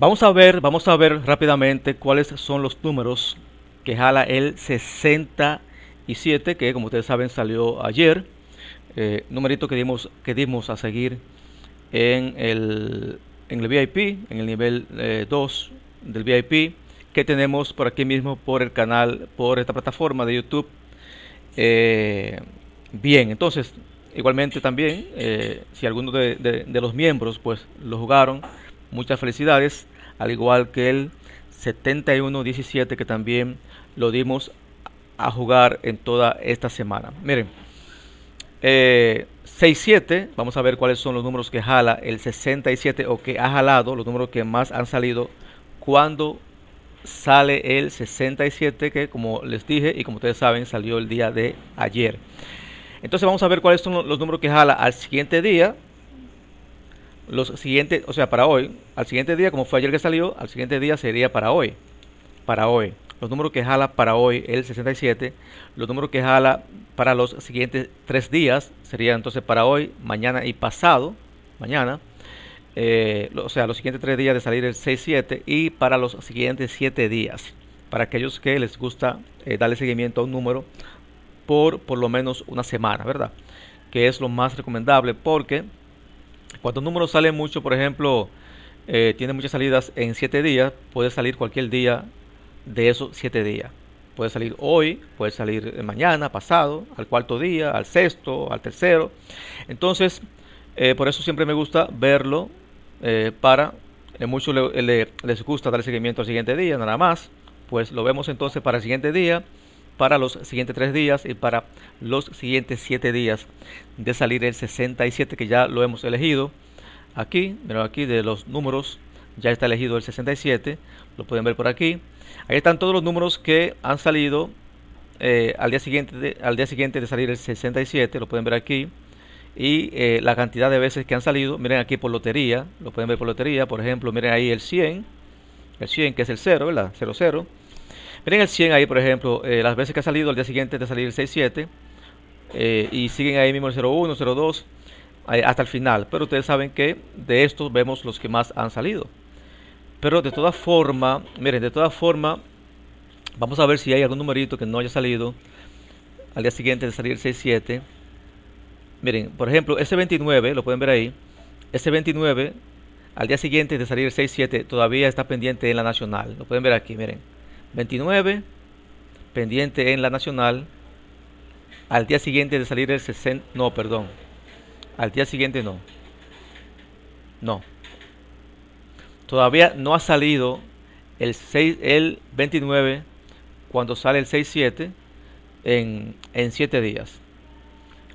Vamos a ver, vamos a ver rápidamente cuáles son los números que jala el 67, que como ustedes saben salió ayer. Eh, numerito que dimos, que dimos a seguir en el, en el VIP, en el nivel 2 eh, del VIP, que tenemos por aquí mismo por el canal, por esta plataforma de YouTube. Eh, bien, entonces, igualmente también, si alguno de, de los miembros pues lo jugaron, muchas felicidades, al igual que el 71-17 que también lo dimos a jugar en toda esta semana. Miren, eh, 6-7, vamos a ver cuáles son los números que jala el 67 o que ha jalado, los números que más han salido cuando sale el 67 que como les dije y como ustedes saben salió el día de ayer. Entonces vamos a ver cuáles son los números que jala al siguiente día los siguientes, o sea, para hoy, al siguiente día, como fue ayer que salió, al siguiente día sería para hoy. Para hoy. Los números que jala para hoy, el 67. Los números que jala para los siguientes tres días, sería entonces para hoy, mañana y pasado. Mañana. Eh, o sea, los siguientes tres días de salir el 6-7 y para los siguientes siete días. Para aquellos que les gusta eh, darle seguimiento a un número por por lo menos una semana, ¿verdad? Que es lo más recomendable porque cuando un número sale mucho, por ejemplo, eh, tiene muchas salidas en 7 días, puede salir cualquier día de esos 7 días. Puede salir hoy, puede salir mañana, pasado, al cuarto día, al sexto, al tercero. Entonces, eh, por eso siempre me gusta verlo eh, para, muchos les gusta dar seguimiento al siguiente día, nada más. Pues lo vemos entonces para el siguiente día para los siguientes tres días y para los siguientes siete días de salir el 67 que ya lo hemos elegido aquí, pero aquí de los números ya está elegido el 67, lo pueden ver por aquí. Ahí están todos los números que han salido eh, al, día siguiente de, al día siguiente de salir el 67, lo pueden ver aquí. Y eh, la cantidad de veces que han salido, miren aquí por lotería, lo pueden ver por lotería, por ejemplo, miren ahí el 100, el 100 que es el 0, ¿verdad? 00. Miren el 100 ahí, por ejemplo, eh, las veces que ha salido al día siguiente de salir el 6-7 eh, y siguen ahí mismo el 01, 02 hasta el final. Pero ustedes saben que de estos vemos los que más han salido. Pero de todas formas, miren, de todas formas, vamos a ver si hay algún numerito que no haya salido al día siguiente de salir el 6-7. Miren, por ejemplo, ese 29, lo pueden ver ahí. Ese 29, al día siguiente de salir el 6-7, todavía está pendiente en la nacional. Lo pueden ver aquí, miren. 29, pendiente en la nacional. Al día siguiente de salir el 60, no, perdón. Al día siguiente no. No. Todavía no ha salido el 6, el 29 cuando sale el 6-7 en, en 7 días.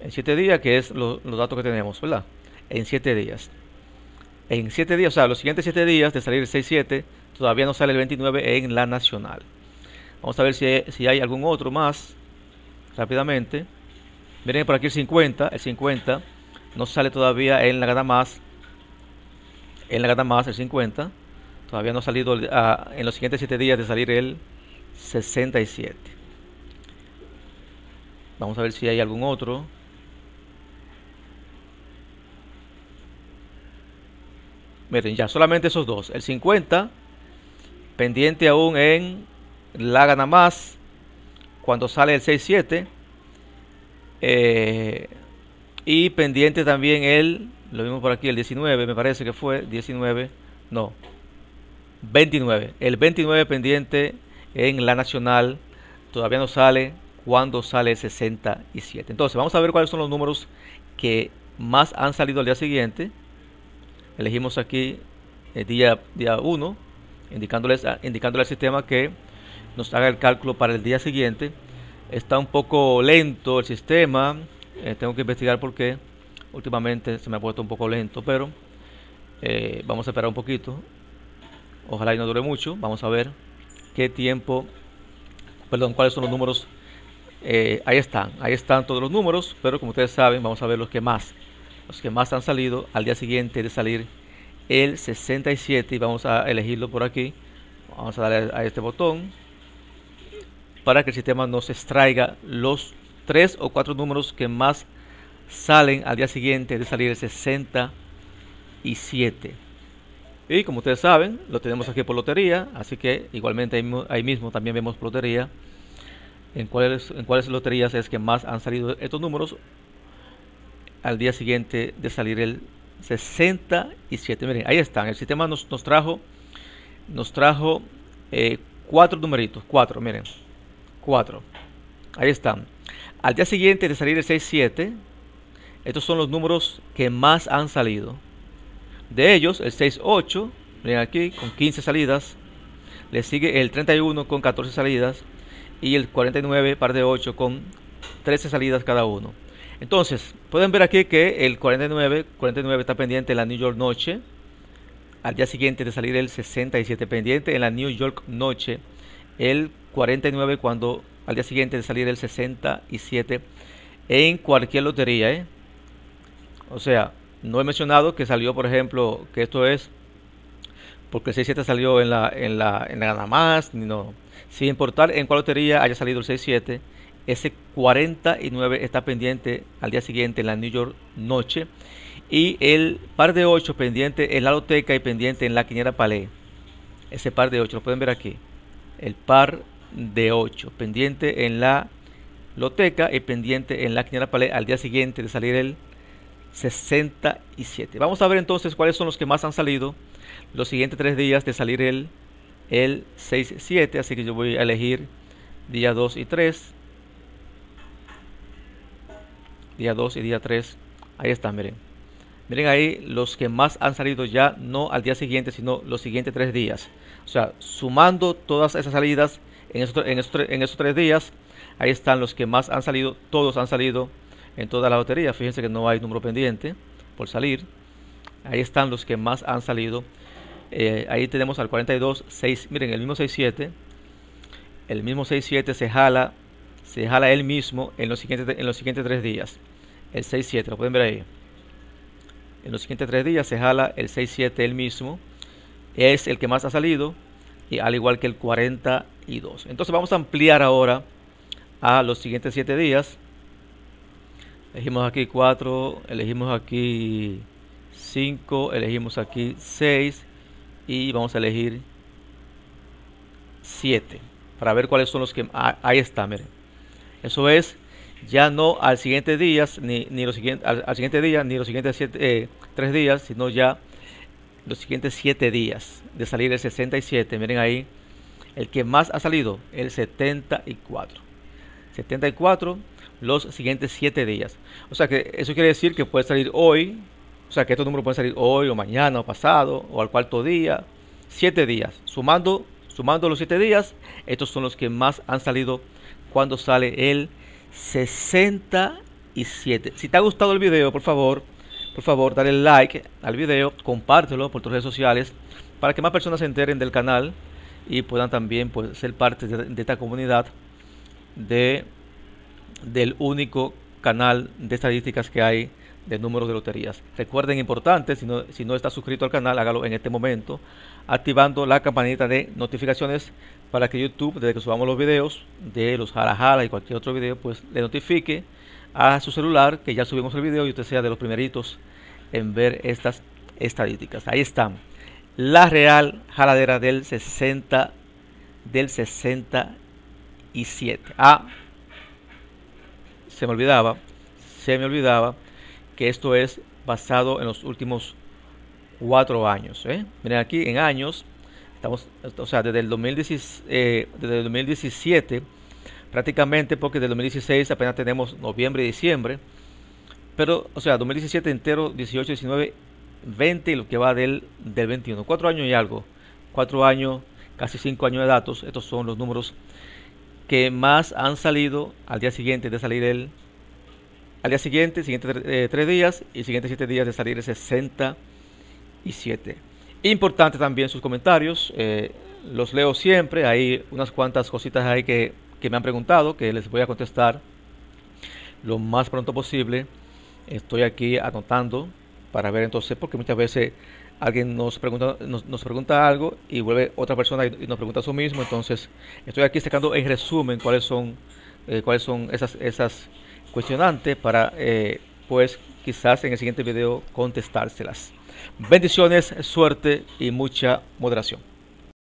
En 7 días, que es los datos que tenemos, ¿verdad? En 7 días. En 7 días, o sea, los siguientes 7 días de salir el 6-7 Todavía no sale el 29 en la nacional. Vamos a ver si hay, si hay algún otro más. Rápidamente. Miren por aquí el 50. El 50 no sale todavía en la gana más. En la gana más el 50. Todavía no ha salido ah, en los siguientes 7 días de salir el 67. Vamos a ver si hay algún otro. Miren, ya solamente esos dos. El 50 pendiente aún en la gana más cuando sale el 6-7 eh, y pendiente también el lo vimos por aquí el 19 me parece que fue 19 no 29 el 29 pendiente en la nacional todavía no sale cuando sale el 67 entonces vamos a ver cuáles son los números que más han salido al día siguiente. Elegimos aquí el día día 1 indicándoles, indicándole al sistema que nos haga el cálculo para el día siguiente. Está un poco lento el sistema, eh, tengo que investigar por qué. Últimamente se me ha puesto un poco lento, pero eh, vamos a esperar un poquito. Ojalá y no dure mucho. Vamos a ver qué tiempo, perdón, cuáles son los números. Eh, ahí están, ahí están todos los números, pero como ustedes saben, vamos a ver los que más, los que más han salido al día siguiente de salir el 67 y vamos a elegirlo por aquí vamos a darle a este botón para que el sistema nos extraiga los tres o cuatro números que más salen al día siguiente de salir el 67 Y como ustedes saben, lo tenemos aquí por lotería, así que igualmente ahí, mismo también vemos lotería. En cuáles, en cuáles loterías es que más han salido estos números al día siguiente de salir el 67. Miren, ahí están. El sistema nos, nos trajo, nos trajo eh, cuatro numeritos. Cuatro, miren. Cuatro. Ahí están. Al día siguiente de salir el 67, estos son los números que más han salido. De ellos, el 68, miren aquí, con 15 salidas. Le sigue el 31 con 14 salidas. Y el 49, par de 8, con 13 salidas cada uno. Entonces, pueden ver aquí que el 49, 49 está pendiente en la New York Noche. Al día siguiente de salir el 67 pendiente en la New York Noche. El 49 cuando al día siguiente de salir el 67 en cualquier lotería. ¿eh? O sea, no he mencionado que salió, por ejemplo, que esto es porque el 67 salió en la, en la, en la más, no. Sin importar en cuál lotería haya salido el 67, ese 49 está pendiente al día siguiente en la New York Noche. Y el par de 8 pendiente en la loteca y pendiente en la quiniera Palé. Ese par de 8, lo pueden ver aquí. El par de 8 pendiente en la loteca y pendiente en la quiniera Palé al día siguiente de salir el 67. Vamos a ver entonces cuáles son los que más han salido los siguientes tres días de salir el, el 6-7. Así que yo voy a elegir día 2 y 3. Día 2 y día 3. Ahí están, miren. Miren ahí los que más han salido ya, no al día siguiente, sino los siguientes tres días. O sea, sumando todas esas salidas en esos, en en esos tres días, ahí están los que más han salido. Todos han salido en toda la lotería. Fíjense que no hay número pendiente por salir. Ahí están los que más han salido. Eh, ahí tenemos al 42, 6. Miren, el mismo 67. El mismo 67 se jala, se jala él mismo en los siguientes, en los siguientes tres días. El 67, lo pueden ver ahí. En los siguientes tres días se jala el 67 él mismo. Es el que más ha salido. Y al igual que el 42. Entonces vamos a ampliar ahora a los siguientes 7 días. Elegimos aquí 4, elegimos aquí 5, elegimos aquí 6 y vamos a elegir 7 para ver cuáles son los que ah, ahí está, miren. Eso es ya no al siguiente día ni, ni los siguientes al, siguiente día ni los siguientes 7 eh, 3 días, sino ya los siguientes 7 días de salir el 67. Miren ahí el que más ha salido, el 74. 74 los siguientes 7 días. O sea que eso quiere decir que puede salir hoy, o sea que estos números pueden salir hoy o mañana o pasado o al cuarto día, 7 días. Sumando, sumando los 7 días, estos son los que más han salido cuando sale el 67. Si te ha gustado el video, por favor, por favor, dale like al video, compártelo por tus redes sociales para que más personas se enteren del canal y puedan también pues, ser parte de esta comunidad de del único canal de estadísticas que hay de números de loterías. Recuerden, importante, si no, si no está suscrito al canal, hágalo en este momento, activando la campanita de notificaciones para que YouTube, desde que subamos los videos de los jala y cualquier otro video, pues le notifique a su celular que ya subimos el video y usted sea de los primeritos en ver estas estadísticas. Ahí están. La real jaladera del 60 del 67. Ah, se me olvidaba, se me olvidaba que esto es basado en los últimos cuatro años. ¿eh? Miren aquí en años, estamos, o sea, desde el, 2016, eh, desde el 2017, prácticamente porque desde el 2016 apenas tenemos noviembre y diciembre, pero, o sea, 2017 entero, 18, 19, 20 y lo que va del, del 21. Cuatro años y algo, cuatro años, casi cinco años de datos, estos son los números que más han salido al día siguiente de salir el al día siguiente, siguiente eh, tres días y siguientes siete días de salir el 67. Importante también sus comentarios, eh, los leo siempre, hay unas cuantas cositas ahí que, que me han preguntado que les voy a contestar lo más pronto posible. Estoy aquí anotando para ver entonces, porque muchas veces alguien nos pregunta, nos, pregunta algo y vuelve otra persona y, nos pregunta eso mismo. Entonces, estoy aquí sacando en resumen cuáles son, eh, cuáles son esas, esas cuestionantes para, eh, pues, quizás en el siguiente video contestárselas. Bendiciones, suerte y mucha moderación.